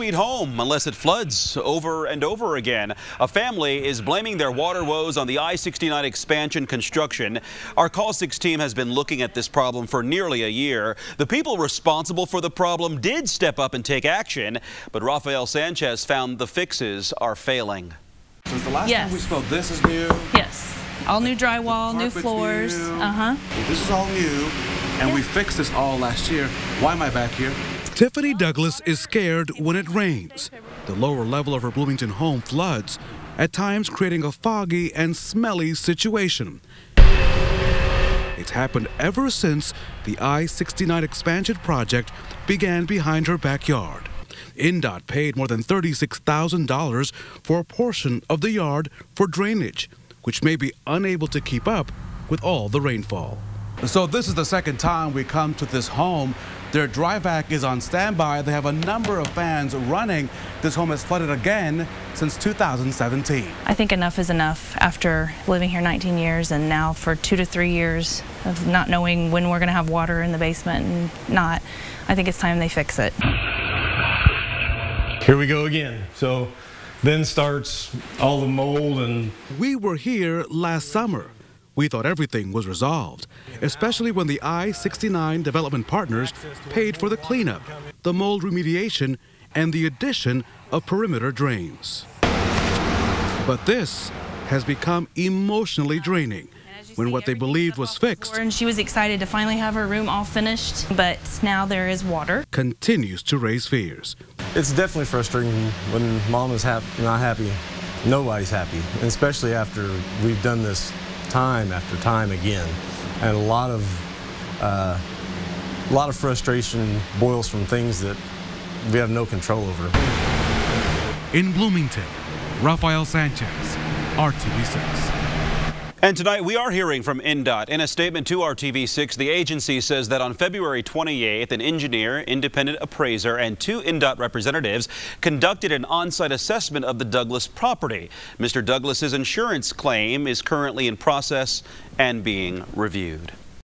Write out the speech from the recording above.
Sweet home unless it floods over and over again. A family is blaming their water woes on the I-69 expansion construction. Our Call 6 team has been looking at this problem for nearly a year. The people responsible for the problem did step up and take action, but Rafael Sanchez found the fixes are failing. Since the last Yes. time we spoke, this is new. Yes. All new drywall, new floors. new. Uh huh. This is all new, and we fixed this all last year. Why am I back here? Tiffany Douglas is scared when it rains. The lower level of her Bloomington home floods, at times creating a foggy and smelly situation. It's happened ever since the I 69 expansion project began behind her backyard. INDOT paid more than $36,000 for a portion of the yard for drainage, which may be unable to keep up with all the rainfall. So this is the second time we come to this home. Their dry vac is on standby. They have a number of fans running. This home has flooded again since 2017. I think enough is enough after living here 19 years and now for two to three years of not knowing when we're going to have water in the basement and not. I think it's time they fix it. Here we go again. So then starts all the mold and We were here last summer. We thought everything was resolved, especially when the I 69 development partners paid for the cleanup, the mold remediation, and the addition of perimeter drains. But this has become emotionally draining when what they believed was fixed And she was excited to finally have her room all finished, but now there is water. continues to raise fears. it's definitely frustrating when mom is hap- not happy. Nobody's happy, and especially after we've done this time after time again, and a lot of uh, a lot of frustration boils from things that we have no control over. In Bloomington, Rafael Sanchez, RTV6. And tonight we are hearing from INDOT. In a statement to RTV6, the agency says that on February 28th, an engineer, independent appraiser, and two INDOT representatives conducted an on-site assessment of the Douglas property. Mr. Douglas's insurance claim is currently in process and being reviewed.